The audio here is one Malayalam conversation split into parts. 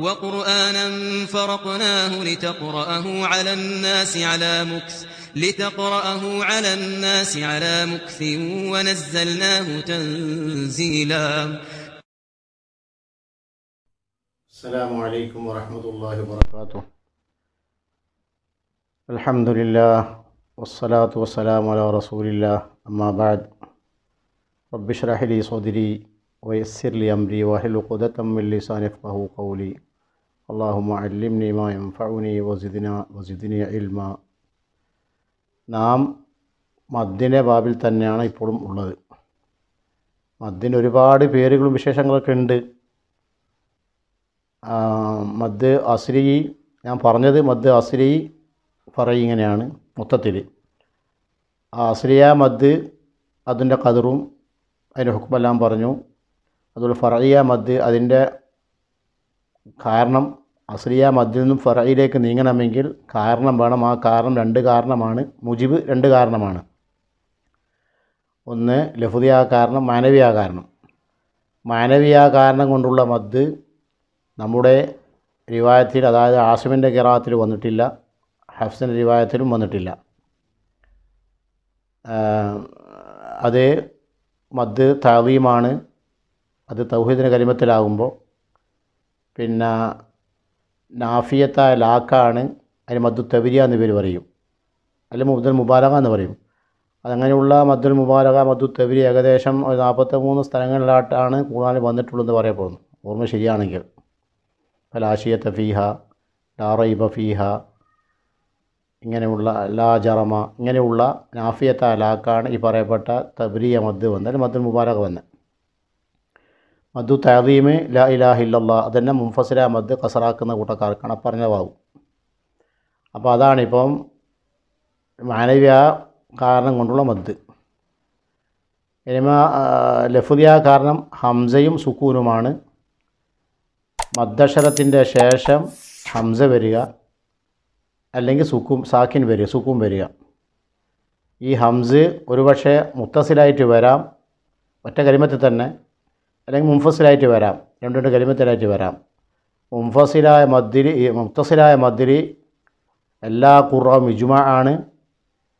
وقرآنا فرقناه لتقرأه على الناس على مكث لتقرأه على الناس على مكث ونزلناه تنزيلا. السلام عليكم ورحمة الله وبركاته. الحمد لله والصلاة والسلام على رسول الله. أما بعد رب اشرح لي صدري ويسر لي أمري واحلل عقدة من لساني يفقهوا قولي. അള്ളാഹുമ അല്ലിംനി മായം ഫൗനി വസിദിന വസിദിനി ഇൽമ. നാം മദ്ദിന്റെ ബാബിൽ തന്നെയാണ് ഇപ്പോഴും ഉള്ളത്. മദ്ദിന് ഒരുപാട് പേരുകളും വിശേഷങ്ങളൊക്കെ ഉണ്ട്. മദ് അസ്രി ഞാൻ പറഞ്ഞത് മദ് അസ്രി പറയും ഇങ്ങനെയാണ് മൊത്തത്തിൽ. അസ്രിയ മദ് അതിന്റെ കതിറും അതിന്റെ ഹുക്കുമെല്ലാം പറഞ്ഞു. അതുപോലെ ഫറയ്യ മദ് അതിന്റെ കാരണം അസ്രിയ മദ്ദിൽ നിന്നും ഫറയിലേക്ക് നീങ്ങണമെങ്കിൽ കാരണം വേണം. ആ കാരണം രണ്ട് കാരണമാണ്. മുജിബ് രണ്ട് കാരണമാണ്. ഒന്ന് ലഫുദിയ കാരണം മാനവിയാ കാരണം. മാനവിയാ കാരണം കൊണ്ടുള്ള മദ് നമ്മുടെ റിവായത്തിൽ അതായത് ആസിമിന്റെ കിറാത്തിൽ വന്നിട്ടില്ല. ഹഫ്സിന്റെ റിവായത്തിലും വന്നിട്ടില്ല. അത് മദ് തവീമാണ്. അത് തൗഹീദിന്റെ കലിമത്തിലാകുമ്പോൾ. പിന്നെ നാഫിയത്തായ ലാക്കാണ് അതിന് മദ്ദു തെവരിയ എന്ന് പേര് പറയും. അല്ലെ മുബ്ദുൽ മുബാലക എന്ന് പറയും. അതങ്ങനെയുള്ള മദ്ദുൽ മുബാലക മദ്ദു തെവരി ഏകദേശം ഒരു നാൽപ്പത്തി മൂന്ന് സ്ഥലങ്ങളിലായിട്ടാണ് ഖുർആനിൽ വന്നിട്ടുള്ളതെന്ന് പറയപ്പെടുന്നു ഓർമ്മ ശരിയാണെങ്കിൽ. ഫലാഷിയത്ത ഫീഹ ലാറൈബ ഫീഹ ഇങ്ങനെയുള്ള ലാ ജറമ ഇങ്ങനെയുള്ള നാഫിയത്ത ലാക്കാണ് ഈ പറയപ്പെട്ട തബരിയ മദ് വന്നത്. മദ്ദുൽ മുബാലക വന്നത് മദ്ദു താദീമ് ലാ ഇലാഹില്ല അതന്നെ മുൻഫസില മദ് കസറാക്കുന്ന കൂട്ടക്കാർക്കാണ് പറഞ്ഞതാവും അപ്പോൾ അതാണിപ്പം മാനവ്യ കാരണം കൊണ്ടുള്ള മദ് ഇനിമ ലഫുദിയ കാരണം ഹംസയും സുക്കൂനുമാണ്. മദ്ദക്ഷരത്തിന്റെ ശേഷം ഹംസ വരിക അല്ലെങ്കിൽ സുക്കും സാക്കിൻ വരിക സുക്കും വരിക. ഈ ഹംസ് ഒരുപക്ഷെ മുത്തസിലായിട്ട് വരാം ഒറ്റ കരിമത്തിൽ തന്നെ അല്ലെങ്കിൽ മുംഫസിലായിട്ട് വരാം. രണ്ട് രണ്ട് കരിമത്തിലായിട്ട് വരാം. മുംഫസിലായ മദ്ദിരി മുക്തസിലായ മദ്രി എല്ലാ കുറവും ഇജുമ ആണ്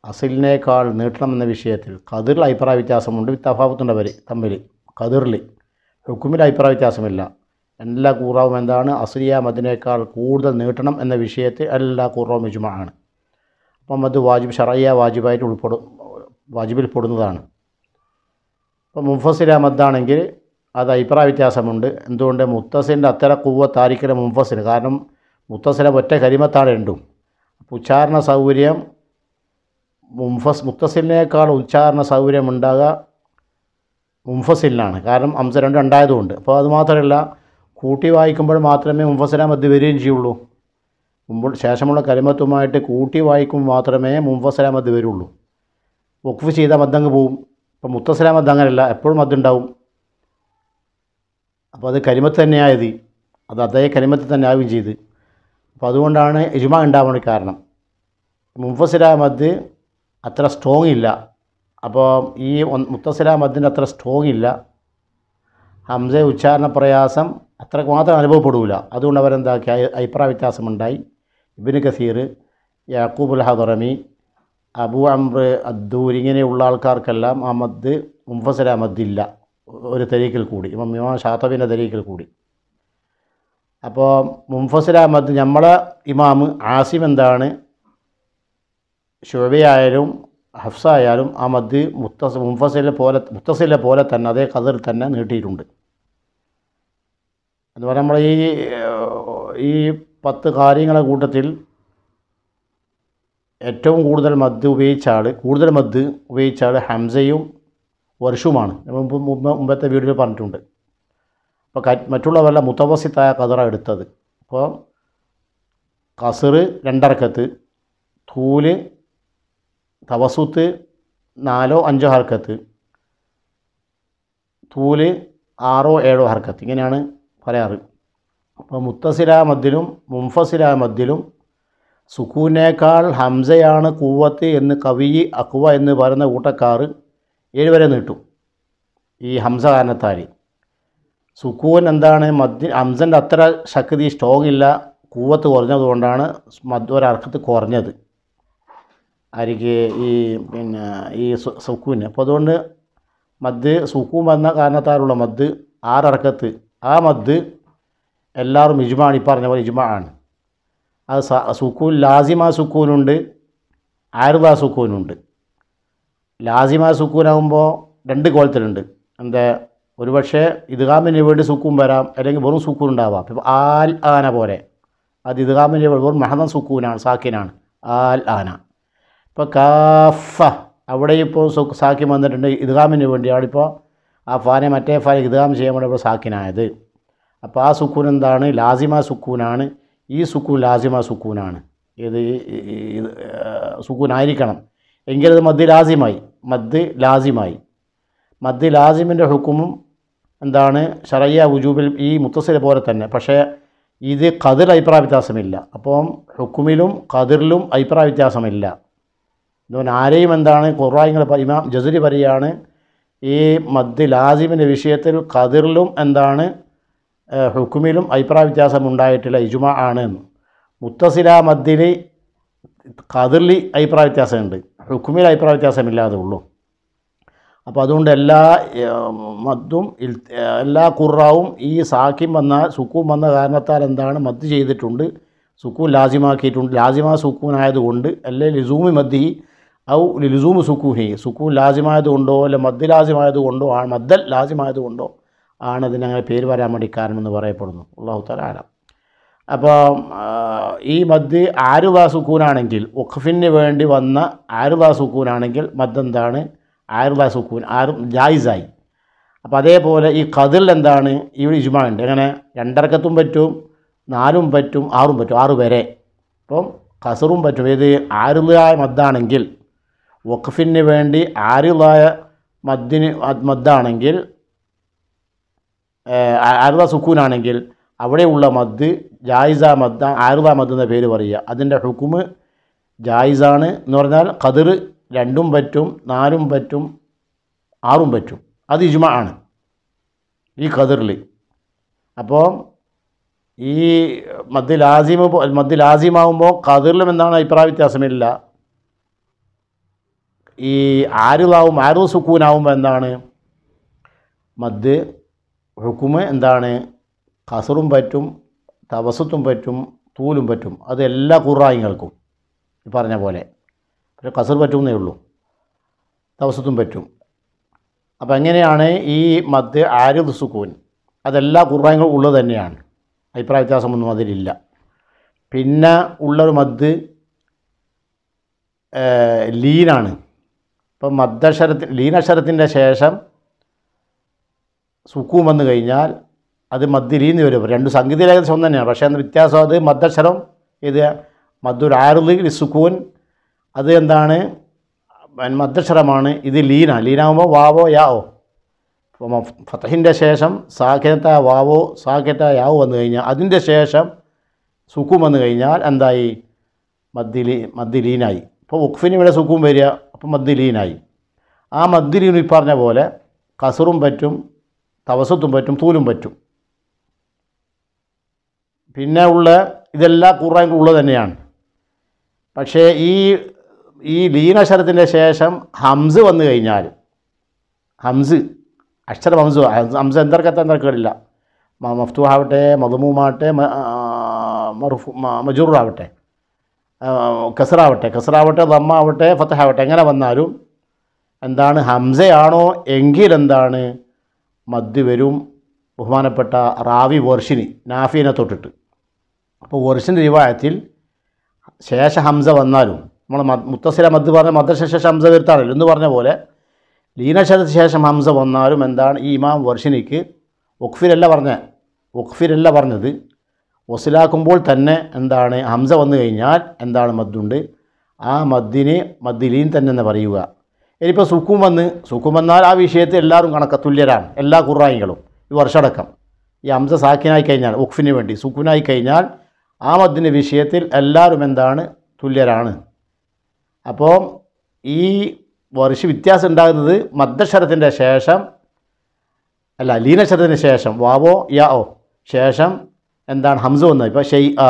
അസിലിനേക്കാൾ നീട്ടണം എന്ന വിഷയത്തിൽ കതിറിൽ അഭിപ്രായ വ്യത്യാസമുണ്ട്. തഫാവത്തുണ്ടവർ തമ്മിൽ കതിറിൽ ഹുക്കുമിൽ അഭിപ്രായ വ്യത്യാസമില്ല. എല്ലാ കൂറാവും എന്താണ്? അസിലിയ മദിനേക്കാൾ കൂടുതൽ നീട്ടണം എന്ന വിഷയത്തിൽ എല്ലാ കൂറാവും ഇജുമ ആണ് അപ്പം അത് വാജിബ് ഷറയ്യ വാജിബായിട്ട് ഉൾപ്പെടും വാജിബിൽ പെടുന്നതാണ്. ഇപ്പം മുഫസില മദ്ദാണെങ്കിൽ അത് അഭിപ്രായ വ്യത്യാസമുണ്ട്. എന്തുകൊണ്ട് മുത്തസിന്റെ അത്തര കൂവ മുംഫസിന് കാരണം മുത്തസിനെ ഒറ്റ കരിമത്താണ് രണ്ടും. അപ്പോൾ ഉച്ചാരണ സൗകര്യം മുംഫസ് മുത്തസിലിനേക്കാൾ ഉച്ചാരണ സൗകര്യം ഉണ്ടാകുക മുംഫസിലിനാണ് കാരണം അംസ രണ്ട് ഉണ്ടായതുകൊണ്ട്. അപ്പോൾ അത് മാത്രമല്ല കൂട്ടി വായിക്കുമ്പോൾ മാത്രമേ മുംഫസിനെ മധ്യ വരികയും ചെയ്യുള്ളൂ. മുമ്പ് ശേഷമുള്ള കരിമത്തുമായിട്ട് കൂട്ടി വായിക്കുമ്പോൾ മാത്രമേ മുംഫസിനെ മധ്യ വരുള്ളൂ. വഖഫ് ചെയ്താൽ മദ്ദങ്ങ് പോവും. ഇപ്പം മുത്തസില മദ് അങ്ങനെയല്ല എപ്പോഴും മദ്ദുണ്ടാവും. അപ്പോൾ അത് കരിമത്ത് തന്നെയായത്. അത് അതേ കരിമത്ത് തന്നെ ആവുകയും ചെയ്ത്. അപ്പോൾ അതുകൊണ്ടാണ് ഇജ്മ ഉണ്ടാവാൻ കാരണം. മുംഫസില മദ് അത്ര സ്ട്രോങ് ഇല്ല. അപ്പോൾ ഈ ഒന്ന് മുത്തസില മദ്ദിന് അത്ര സ്ട്രോങ് ഇല്ല. ഹംസ ഉച്ചാരണ പ്രയാസം അത്രയ്ക്ക് മാത്രം അനുഭവപ്പെടില്ല അതുകൊണ്ട് അവരെന്താക്കി? അഭിപ്രായ വ്യത്യാസമുണ്ടായി. ഇബിന് കസീർ യാക്കൂബുൽ ഹദറമി അബു അംർ അദ്ദൂർ ഇങ്ങനെയുള്ള ആൾക്കാർക്കെല്ലാം ആ മദ് മുംഫസില മദ്ദില്ല. ഒരു തെരീക്കിൽ കൂടി. ഇപ്പം ഇമാം ഷാത്തബിന്റെ തെരീക്കിൽ കൂടി. അപ്പോൾ മുംഫസിൽ അഹമ്മദ് നമ്മളെ ഇമാം ആസിം എന്താണ്? ഷുബയായാലും ഹഫ്സ ആയാലും ആ മദ് മുത്തസ് മുംഫസിലെ പോലെ മുത്തസിലെ പോലെ തന്നെ അതേ കതിർ തന്നെ നീട്ടിയിട്ടുണ്ട്. എന്ന് പറഞ്ഞാൽ നമ്മൾ ഈ ഈ പത്ത് കാര്യങ്ങളെ കൂട്ടത്തിൽ ഏറ്റവും കൂടുതൽ മദ് ഉപയോഗിച്ച ആൾ കൂടുതൽ മദ് ഉപയോഗിച്ച ആൾ ഹംസയും വർഷവുമാണ്. മുമ്പ് മുമ്പ് മുമ്പത്തെ വീഡിയോയിൽ പറഞ്ഞിട്ടുണ്ട്. അപ്പോൾ മറ്റുള്ളവരെല്ലാം മുത്തവസിത്തായ കതറ എടുത്തത്. അപ്പോൾ കസറ് രണ്ടറക്കത്ത് തൂൽ തവസുത്ത് നാലോ അഞ്ചോ ഹർക്കത്ത് തൂൽ ആറോ ഏഴോ ഹർക്കത്ത് ഇങ്ങനെയാണ് പറയാറ്. അപ്പോൾ മുത്തസില മദ്ദിലും മുംഫസില മദ്ദിലും സുക്കൂനേക്കാൾ ഹംസയാണ് കൂവത്ത് എന്ന് കവി അക്വ എന്ന് പറയുന്ന കൂട്ടക്കാർ ഏഴ് വരെ നീട്ടു. ഈ ഹംസ കാരണത്താൽ സുക്കൂൻ എന്താണ്? മദ്യ ഹംസന്റെ അത്ര ശക്തി സ്ട്രോങ് ഇല്ല. കൂവത്ത് കുറഞ്ഞതുകൊണ്ടാണ് മദ് ഒരർക്കത്ത് കുറഞ്ഞത്. അരിക്ക് ഈ പിന്നെ ഈ സുക്കൂന്. അപ്പോൾ അതുകൊണ്ട് മദ് സുക്കൂൻ വന്ന കാരണത്താലുള്ള മദ് ആറക്കത്ത് ആ മദ് എല്ലാവരും ഇജ്മാണ് ഈ പറഞ്ഞ പോലെ ഇജ്മാ ആണ്. അത് സുക്കൂൻ ലാസിമ സുക്കൂനുണ്ട് ആരുദ സുക്കൂനുണ്ട്. ലാസിമ സുക്കൂനാകുമ്പോൾ രണ്ട് കോലത്തിലുണ്ട് എന്താ ഒരുപക്ഷെ ഇദ്ഗാമിന് വേണ്ടി സുക്കൂൻ വരാം അല്ലെങ്കിൽ വെറും സുക്കൂൻ ഉണ്ടാവാം. ഇപ്പോൾ ആൽ ആന പോലെ. അത് ഇദ്ഗാമിന് വേണ്ടി വെറും മഹദം സുക്കൂനാണ് സാക്കിനാണ്. ആൽ ആന. ഇപ്പോൾ കാഫ അവിടെ ഇപ്പോൾ സുഖ സാക്കി വന്നിട്ടുണ്ട്. ഇദ്ഗാമിന് വേണ്ടിയാണ് ഇപ്പോൾ ആ ഫാനെ മറ്റേ ഫാനെ ഇദ്ഗാം ചെയ്യാൻ വേണ്ടി ഇപ്പോൾ സാക്കിനായത്. അപ്പോൾ ആ സുക്കൂൻ എന്താണ്? ലാസിമ സുക്കൂനാണ്. ഈ സുക്കൂൻ ലാസിമ സുക്കൂനാണ്. ഇത് സുക്കൂനായിരിക്കണം. എങ്കിലത് മദ്യ ലാസിമായി. മദ് ലാസിമായി. മദ് ലാസിമിന്റെ ഹുക്കുമും എന്താണ്? ഷറയ്യ വുജൂബിൽ ഈ മുത്തസിലെ പോലെ തന്നെ. പക്ഷേ ഇത് കതിർ അഭിപ്രായ വ്യത്യാസമില്ല. അപ്പം ഹുക്കുമിലും കതിറിലും അഭിപ്രായ വ്യത്യാസമില്ല. അതുകൊണ്ട് ആരെയും എന്താണ്? ഖുറായിങ്ങൾ ഇമാം ജസുരി പറയുകയാണ് ഈ മദ് ലാസിമിന്റെ വിഷയത്തിൽ കതിറിലും എന്താണ്? ഹുക്കുമിലും അഭിപ്രായ വ്യത്യാസം ഉണ്ടായിട്ടില്ല. ഇജുമ ആണ് എന്ന്. മുത്തസില മദ്ദിൽ കതിർലി അഭിപ്രായ വ്യത്യാസമുണ്ട്. ഹുക്കുമിൽ അഭിപ്രായ വ്യത്യാസമില്ലാതെ ഉള്ളൂ. അപ്പോൾ അതുകൊണ്ട് എല്ലാ മദ്ദും എല്ലാ കുറാവും ഈ സാക്കിം വന്ന സുക്കൂം വന്ന കാരണത്താൽ എന്താണ് മദ് ചെയ്തിട്ടുണ്ട്. സുക്കൂൻ ലാസിമാക്കിയിട്ടുണ്ട്. ലാസിമ സുക്കൂനായതുകൊണ്ട് അല്ലെ ലിസൂമി മദ്ദി ഔ ലിസൂമ് സുക്കൂഹി. സുക്കൂൻ ലാസിമായത് കൊണ്ടോ അല്ലെ മദ് ലാസിമായത് കൊണ്ടോ ആണ് മദ്ദൽ ലാസിമായത് കൊണ്ടോ ആണ് അതിനങ്ങനെ പേര് വരാൻ വേണ്ടി കാരണമെന്ന് പറയപ്പെടുന്നു. അള്ളാഹു അപ്പോൾ ഈ മദ് ആരുദാ സുക്കൂനാണെങ്കിൽ വേണ്ടി വന്ന ആരുദാ സുക്കൂനാണെങ്കിൽ മദ് എന്താണ്? ആരുദാ സുക്കൂൻ ആരും ജായിസായി. അപ്പോൾ അതേപോലെ ഈ കതിൽ എന്താണ്? ഇവിടെ ഇജ്മാ ഉണ്ട്. അങ്ങനെ രണ്ടരക്കത്തും പറ്റും നാലും പറ്റും ആറും പറ്റും ആറ് വരെ. അപ്പം കസറും പറ്റും. ഏത്? ആരുതായ മദ്ദാണെങ്കിൽ വഖഫിന് വേണ്ടി ആരുതായ മദ്ദിന് മദ്ദാണെങ്കിൽ ആരുത സുക്കൂനാണെങ്കിൽ അവിടെയുള്ള മദ് ജായിസ മദ്ദ ആരുദ മദ് എന്ന പേര് പറയുക. അതിന്റെ ഹുക്കുമ് ജായിസാണ് എന്ന് പറഞ്ഞാൽ കതിർ രണ്ടും പറ്റും നാലും പറ്റും ആറും പറ്റും. അത് ഇജ്മ ആണ് ഈ കതിറിൽ അപ്പോൾ ഈ മദ് ലാസിമ മദ് ലാസിമാവുമ്പോൾ കതിറിലും എന്താണ് അഭിപ്രായ വ്യത്യാസമില്ല. ഈ ആരുതാവും ആരു സുക്കൂനാവുമ്പോൾ എന്താണ്? മദ് ഹുക്കുമ് എന്താണ്? കസറും പറ്റും തവസത്തും പറ്റും തൂലും പറ്റും. അത് എല്ലാ ഖുറായിങ്ങൾക്കും ഈ പറഞ്ഞ പോലെ. പക്ഷേ കസർ പറ്റുമെന്നേ ഉള്ളൂ. തവസത്തും പറ്റും. അപ്പോൾ എങ്ങനെയാണ് ഈ മദ് ആര്യ സുക്കൂൻ അതെല്ലാ കുറായങ്ങളും ഉള്ളത് തന്നെയാണ്. അഭിപ്രായ വ്യത്യാസമൊന്നും അതിലില്ല. പിന്നെ ഉള്ളൊരു മദ് ലീനാണ്. ഇപ്പം മദ്ദക്ഷരത്തിന് ലീനക്ഷരത്തിന്റെ ശേഷം സുക്കൂം വന്നു കഴിഞ്ഞാൽ അത് മദ്ദിലീന്ന് വരും. രണ്ട് സംഗീത ഏകദേശം ഒന്ന് തന്നെയാണ്. പക്ഷേ അന്ന് വ്യത്യാസം? അത് മദ്ദക്ഷരം ഇത് വിസുക്കൂൻ. സുക്കൂൻ അത് എന്താണ്? മദ്ദക്ഷരമാണ് ഇത് ലീന. ലീനാകുമ്പോൾ വാവോ യാവോ. ഫതഹിന്റെ ശേഷം സാഖ്യത്ത വാവോ സാഖ്യത്ത യാവോ വന്നു കഴിഞ്ഞാൽ അതിന്റെ ശേഷം സുക്കൂൻ വന്നു കഴിഞ്ഞാൽ എന്തായി? മദ്ദിലി മദ്ദിലീനായി ഇപ്പോൾ ഉഖ്ഫിന് ഇവിടെ സുക്കൂൻ വരിക അപ്പോൾ മദ്ദിലീനായി ആ മദ്ദിലീൻ പറഞ്ഞ പോലെ കസറും പറ്റും തവസത്തും പറ്റും തൂലും പറ്റും. പിന്നെ ഉള്ള ഇതെല്ലാം ഖുറാനും ഉള്ളത് തന്നെയാണ്. പക്ഷേ ഈ ഈ ലീനക്ഷരത്തിന്റെ ശേഷം ഹംസ് വന്നു കഴിഞ്ഞാൽ ഹംസ് അക്ഷരം ഹംസ് ഹംസ് എന്തർക്കത്തെ മഫ്തു ആവട്ടെ മധുമൂമാവട്ടെ മറുഫു മജൂറാവട്ടെ കസറാവട്ടെ കസറാവട്ടെ ദമ്മാവട്ടെ ഫത്തഹാവട്ടെ എങ്ങനെ വന്നാലും എന്താണ് ഹംസയാണോ എങ്കിൽ എന്താണ് വരും ബഹുമാനപ്പെട്ട റാവി വർഷിനി നാഫീനെ തൊട്ടിട്ട്. അപ്പോൾ ഒറിജിനൽ റിവായത്തിൽ ശേഷ ഹംസ വന്നാലും നമ്മൾ മുത്തസില മദ് പറഞ്ഞ മദ്ദശേഷം ഹംസ വരുത്താണല്ലോ എന്ന് പറഞ്ഞ പോലെ ലീനശരത്തിന് ശേഷം ഹംസ വന്നാലും എന്താണ് ഈ ഇമാം വർഷിനിക്ക് ഒക്ഫിരല്ല പറഞ്ഞ ഒക്ഫിരല്ല പറഞ്ഞത്. ഒസിലാക്കുമ്പോൾ തന്നെ എന്താണ് ഹംസ വന്നു കഴിഞ്ഞാൽ എന്താണ് മദ്ദുണ്ട്? ആ മദ്ദിനെ മദ്ദിലീൻ തന്നെ എന്ന് പറയുക. ഇനിയിപ്പോൾ സുക്കും വന്ന് സുക്കും വന്നാൽ ആ വിഷയത്തിൽ എല്ലാവരും കണക്ക തുല്യരാണ് എല്ലാ കുറായികളും ഈ വർഷടക്കം. ഈ ഹംസ സാക്കിനായി കഴിഞ്ഞാൽ ഒക്ഫിന് വേണ്ടി സുക്കുനായി കഴിഞ്ഞാൽ ആ മദ്ദിന്റെ വിഷയത്തിൽ എല്ലാവരും എന്താണ് തുല്യരാണ്. അപ്പോൾ ഈ വർഷ വ്യത്യാസം ഉണ്ടാകുന്നത് മദ്ദക്ഷരത്തിന്റെ ശേഷം അല്ല ലീനക്ഷരത്തിന് ശേഷം വാവോ യാ ഓ ശേഷം എന്താണ് ഹംസ വന്നത്? ഇപ്പോൾ ഷെയ് ആ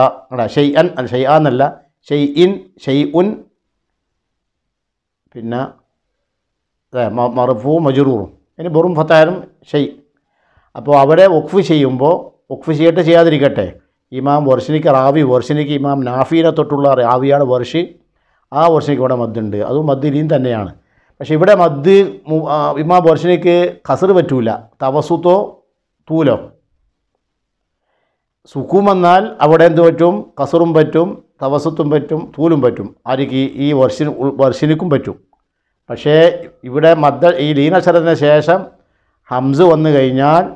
ഷെയ് അൻ ഷെയ് ആ എന്നല്ല ഷെയ് ഇൻ ഷെയ് ഉൻ പിന്നെ അതെ മറുഫു മജുറൂറും ഇനി ബുറും ഫത്തായാലും ഷെയ്. അപ്പോൾ അവിടെ ഒക്ഫ് ചെയ്യുമ്പോൾ ഒക്ഫ് ചെയ്യട്ടെ ചെയ്യാതിരിക്കട്ടെ? ഇമാം വർഷിനിക്ക് റാവി വർഷിനിക്ക് ഇമാം നാഫീനെ തൊട്ടുള്ള റാവിയാണ് വർഷി. ആ വർഷിനിക്ക് ഇവിടെ മദ്ദുണ്ട്. അതും മദ്ദിലീൻ തന്നെയാണ്. പക്ഷേ ഇവിടെ മദ് ഇമാം വർഷിനിക്ക് കസർ പറ്റൂല. തവസുത്തോ തൂലോ. സുഖം വന്നാൽ അവിടെ എന്ത് പറ്റും? കസറും പറ്റും തവസത്തും പറ്റും തൂലും പറ്റും. ആരിക്ക് ഈ വർഷിന് വർഷിനിക്കും പറ്റും. പക്ഷേ ഇവിടെ മദ്ദ ഈ ലീനക്ഷരത്തിന് ശേഷം ഹംസ് വന്നു കഴിഞ്ഞാൽ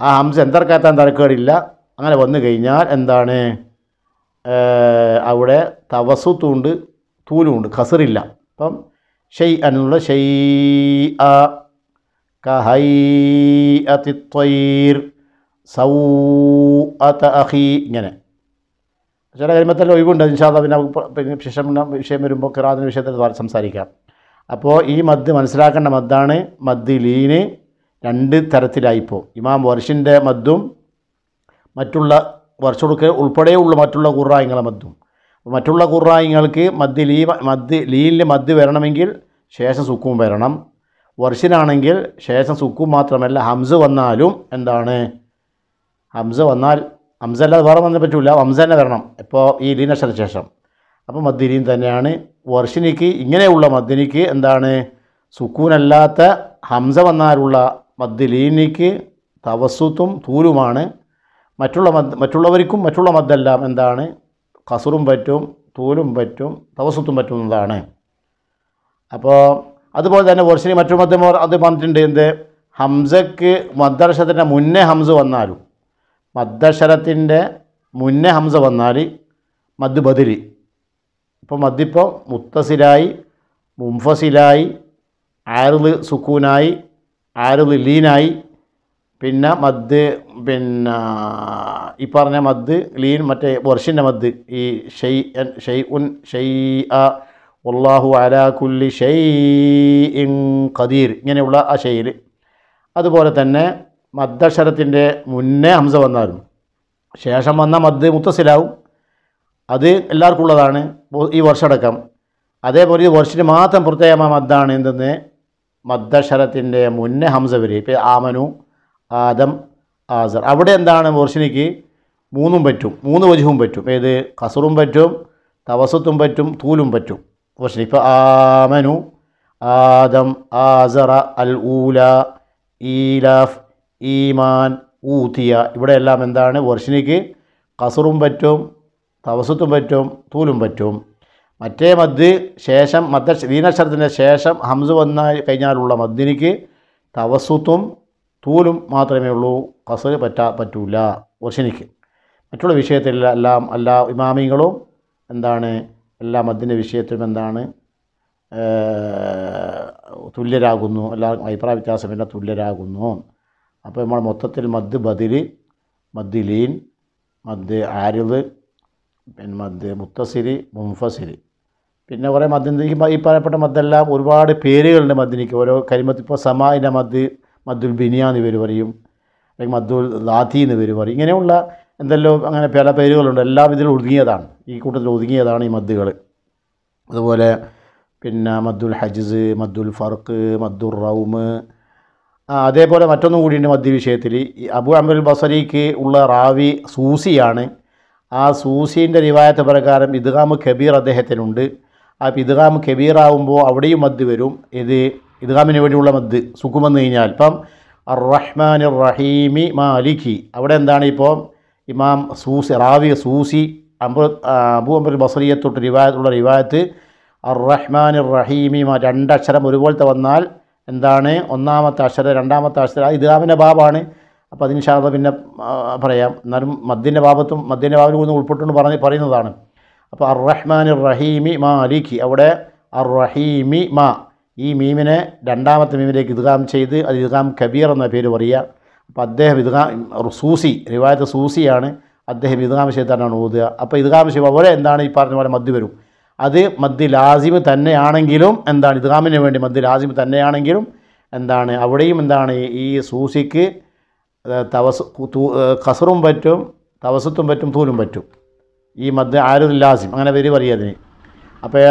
ആ ഹംസ് എന്തർക്കാത്താൻ തരക്കേടില്ല. അങ്ങനെ വന്നു കഴിഞ്ഞാൽ എന്താണ്? അവിടെ തവസുത്തുണ്ട് തൂലുമുണ്ട് ഖസറില്ല. അപ്പം ഷെയ് എന്നുള്ള ഷെയ് കഹൈ അതിത്വൈർ സൗ അത അഹി ഇങ്ങനെ. ചില കരിമത്തല്ല ഒഴിവുണ്ട് ഇൻഷാല്ല പിന്നെ പിന്നെ ശേഷം വിഷയം വരുമ്പോൾ കിറാദിന് വിഷയത്തിൽ സംസാരിക്കാം. അപ്പോൾ ഈ മദ് മനസ്സിലാക്കേണ്ട മദ്ദാണ് മദ് ലീന് രണ്ട് തരത്തിലായിപ്പോൾ ഇമാം വർഷിന്റെ മദ്ദും മറ്റുള്ള വർഷുടുക്ക് ഉൾപ്പെടെയുള്ള മറ്റുള്ള കുറായങ്ങളെ മദ്ദും. മറ്റുള്ള കുറായങ്ങൾക്ക് മദ് ലീ മദ് ലീലിന്റെ മദ് വരണമെങ്കിൽ ശേഷം സുക്കും വരണം. വർഷിനാണെങ്കിൽ ശേഷം സുക്കും മാത്രമല്ല ഹംസ് വന്നാലും എന്താണ്? ഹംസ് വന്നാൽ ഹംസ അല്ലാതെ വേറെ വന്നേ പറ്റൂല. ഹംസ തന്നെ വരണം. ഇപ്പോൾ ഈ ലീനക്ഷര ശേഷം. അപ്പോൾ മദ്ദിലീൻ തന്നെയാണ്. വർഷിനിക്ക് ഇങ്ങനെയുള്ള മദ്ദിനിക്ക് എന്താണ്? സുക്കൂനല്ലാത്ത ഹംസ വന്നാലുള്ള മദ്ദിലീനിക്ക് തവസ്സുത്തും തൂലുമാണ്. മറ്റുള്ള മദ് മറ്റുള്ളവർക്കും മറ്റുള്ള മദ്ദെല്ലാം എന്താണ്? കസറും പറ്റും തൂലും പറ്റും തവസ്സുത്തും പറ്റുന്നതാണ് അപ്പോൾ അതുപോലെ തന്നെ വർഷിനി മറ്റു മദ്യം അത് പറഞ്ഞിട്ടുണ്ട് എന്ത്? ഹംസക്ക് മദ്ദർശത്തിന്റെ മുന്നേ ഹംസ വന്നാലും മദ്ദർശരത്തിന്റെ മുന്നേ ഹംസ വന്നാൽ മദ് ബദിലി. ഇപ്പോൾ മദ്ദിപ്പോൾ മുത്തസിലായി മുംഫസിലായി ആറുൽ സുക്കൂനായി ആറുൽ ലീനായി പിന്നെ മദ് പിന്നെ ഈ പറഞ്ഞ മദ് ലീൻ മറ്റേ വർഷിന്റെ മദ് ഈ ഷെയ് ഷെയ് ഉൻ ഷെയ് അ ഉള്ളാഹു അലാ കുല്ലി ഷെയ് ഖദീർ ഇങ്ങനെയുള്ള ആ ഷെയ്യിൽ അതുപോലെ തന്നെ മദ്ദക്ഷരത്തിന്റെ മുന്നേ ഹംസ വന്നാലും ശേഷം വന്ന മദ് മുത്തസിലാവും. അത് എല്ലാവർക്കും ഉള്ളതാണ് ഈ വർഷമടക്കം അതേപോലെ ഈ വർഷത്തിന് മാത്രം പ്രത്യേകമായ മദ്ദാണ് എന്തെന്ന്? മദ്ദക്ഷരത്തിന്റെ മുന്നേ ഹംസ വരും ഇപ്പോൾ ആമനു ആദം ആസർ. അവിടെ എന്താണ് മോർഷിനിക്ക് മൂന്നും പറ്റും. മൂന്ന് വജുവും പറ്റും. ഏത്? കസറും പറ്റും തവസത്തും പറ്റും തൂലും പറ്റും. മോർഷിനി ഇപ്പോൾ ആമനു ആദം ആസറ അൽ ഊല ഈലാഫ് ഈമാൻ ഊത്തിയ ഇവിടെയെല്ലാം എന്താണ്? വർഷിനിക്ക് കസറും പറ്റും തവസത്തും പറ്റും തൂലും പറ്റും. മറ്റേ മദ് ശേഷം മദ്ദ ദീനക്ഷരത്തിന്റെ ശേഷം ഹംസ് വന്ന കഴിഞ്ഞാലുള്ള മദ്ദിനിക്ക് തവസുത്തും തൂലും മാത്രമേ ഉള്ളൂ കസർ പറ്റാ പറ്റൂല വർഷനിക്ക്. മറ്റുള്ള വിഷയത്തിൽ എല്ലാം എല്ലാ ഇമാമികളും എന്താണ് എല്ലാ മദ്ദിന്റെ വിഷയത്തിലും എന്താണ് തുല്യരാകുന്നു എല്ലാവർക്കും അഭിപ്രായ വ്യത്യാസമില്ല തുല്യരാകുന്നു. അപ്പോൾ നമ്മൾ മൊത്തത്തിൽ മദ് ബദിൽ മദ് ലീൻ മദ് പിന്നെ മദ് മുത്തസിരി മുംഫസിരി പിന്നെ കുറേ മദ്യം ഈ പറയപ്പെട്ട മദ്ദെല്ലാം ഒരുപാട് പേരുകളുണ്ട് മദ്യനിക്ക് ഓരോ കരിമത്ത് ഇപ്പോൾ സമായിന്റെ മദ് മദ്ദുൽ ബിനിയാന്ന് പേര് പറയും. അല്ലെങ്കിൽ മദ്ദുൽ ലാത്തി എന്ന് പേര് പറയും. ഇങ്ങനെയുള്ള എന്തെല്ലോ അങ്ങനെ പല പേരുകളുണ്ട്. എല്ലാം ഇതിൽ ഒതുങ്ങിയതാണ്. ഈ കൂട്ടത്തിൽ ഒതുങ്ങിയതാണ് ഈ മദ്ദുകൾ. അതുപോലെ പിന്നെ മദ്ദുൽ ഹജ്സ് മദ്ദുൽ ഫർക്ക് മദ്ദുൽ റൗമ് അതേപോലെ മറ്റൊന്നും കൂടിയുണ്ട് മദ്യ വിഷയത്തിൽ. അബു അമൽ ബസരിക്ക് ഉള്ള റാവി സൂസിയാണ്. ആ സൂസീന്റെ റിവായത്ത് പ്രകാരം ഇദ്ഗാമ് കബീർ അദ്ദേഹത്തിനുണ്ട്. ആ ഇദ്ഗാമ് കബീറാവുമ്പോൾ അവിടെയും മദ് വരും. ഇത് ഇദ്ഗാമിന് വേണ്ടിയുള്ള മദ് സുഖം വന്നു കഴിഞ്ഞാൽ ഇപ്പം അർ റഹ്മാൻ റഹീമി മാലിഖി അവിടെ എന്താണ് ഇപ്പോൾ ഇമാം സൂസി റാവി സൂസി അമ്പ അബു അമ്പൽ ബസറിയെ തൊട്ട് റിവായത്തുള്ള റിവായത്ത് അർ റഹ്മാൻ റഹീമി മാ രണ്ടക്ഷരം ഒരുപോലത്തെ വന്നാൽ എന്താണ്? ഒന്നാമത്തെ അക്ഷരം രണ്ടാമത്തെ അക്ഷരം. ഇദ്ഗാമിന്റെ ബാബാണ്. അപ്പോൾ അതിന് ശാദ പിന്നെ പറയാം. എന്നാലും മദ്യന്റെ ബാബത്തും മദ്യന്റെ ബാബിൽ കൂടി ഉൾപ്പെട്ടുകൊണ്ട് പറഞ്ഞ് പറയുന്നതാണ്. അപ്പോൾ അർ റഹ്മാൻ റഹീമി മാലിക്കി അവിടെ അർ റഹീമി മാ ഈ മീമിനെ രണ്ടാമത്തെ മീമിലേക്ക് ഇദ്ഗാം ചെയ്ത് അത് ഇദ്ഗാം കബീർ എന്ന പേര് പറയുക. അപ്പോൾ അദ്ദേഹം ഇദ്ഗാം സൂസി റിവായത്ത് സൂസിയാണ്. അദ്ദേഹം ഇദ്ഗാം ചെയ്താണ് ഓതുക. അപ്പോൾ ഇദ്ഗാം ചെയ്യുമ്പോൾ പോലെ എന്താണ് ഈ പറഞ്ഞ പോലെ മദ്യ വരും? അത് മദ്യ ലാസിമ് തന്നെയാണെങ്കിലും എന്താണ് ഇദ്ഗാമിന് വേണ്ടി മദ്യ ലാസിമ് തന്നെയാണെങ്കിലും എന്താണ് അവിടെയും എന്താണ് ഈ സൂസിക്ക് തവസ് കസറും പറ്റും തവസത്തും പറ്റും തൂലും പറ്റും. ഈ മദ്യ ആരും ലാസിം. അങ്ങനെ പേര് പറയുക അതിന്. അപ്പോൾ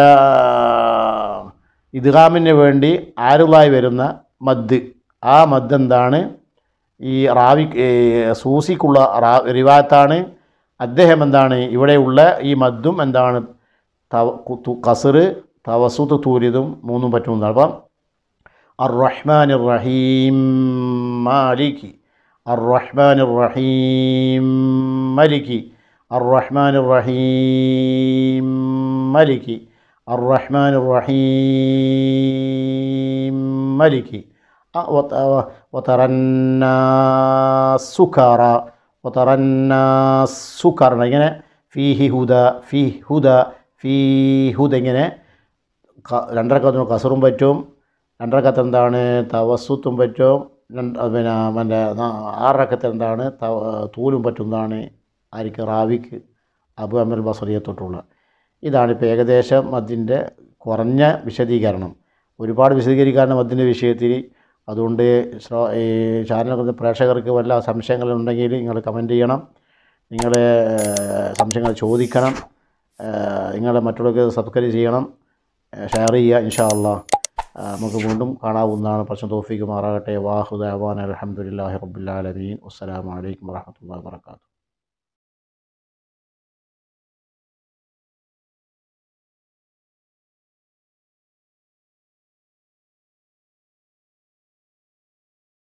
ഇദ്ഗാമിന് വേണ്ടി ആരുളായി വരുന്ന മദ്. ആ മദ് എന്താണ്? ഈ റാവി സൂസിക്കുള്ള റാ റിവാത്താണ് അദ്ദേഹം എന്താണ്? ഇവിടെയുള്ള ഈ മദ്ദും എന്താണ്? തവ കസറ് തവസുത്ത് തൂരിതും മൂന്നും പറ്റുന്നതാണ് അപ്പം അർ റഹ്മാൻ റഹീം മാലിക്. അർ റഹ്മാൻ റഹീം മലിക്. അർ റഹ്മാൻ റഹീം മലിക്. الرحمن الرحيم ملك أ- وت- أ- وترى الناس سكارى وترى الناس سكارى ഇങ്ങനെ فيه هدى فيه هدى فيه هدى ഇങ്ങനെ ക- രണ്ടരക്കത്തിന് കസറും പറ്റും രണ്ടരക്കത്ത് എന്താണ് തവസ്സുത്തും പറ്റും രണ്ട് പിന്നെ മറ്റേ ആറരക്കത്ത് എന്താണ് തവ തൂലും പറ്റുന്നതാണ് ആർക്ക് റാവിക്ക് അബു അമർ ബസറിയെ തൊട്ടുള്ള ഇതാണ് ഇപ്പോൾ ഏകദേശം അതിന്റെ കുറഞ്ഞ വിശദീകരണം. ഒരുപാട് വിശദീകരിക്കാനും അതിന്റെ വിഷയത്തിൽ. അതുകൊണ്ട് ശ്രോ ഈ ചാനൽ പ്രേക്ഷകർക്ക് വല്ല സംശയങ്ങളുണ്ടെങ്കിൽ നിങ്ങൾ കമന്റ് ചെയ്യണം. നിങ്ങൾ സംശയങ്ങൾ ചോദിക്കണം. നിങ്ങൾ മറ്റുള്ളവർക്ക് സബ്സ്ക്രൈബ് ചെയ്യണം. ഷെയർ ചെയ്യുക ഇൻഷാ അള്ളാ നമുക്ക് വീണ്ടും കാണാവുന്നതാണ്. പ്രശ്നം തോഫിക്ക് മാറാകട്ടെ വാഹുദ് അവാൻ അലഹമുല്ലാഹി റബുല്ലാലമീൻ അസ്സലാമലൈക്കും വാഹമത്തല്ലാ വാത്തു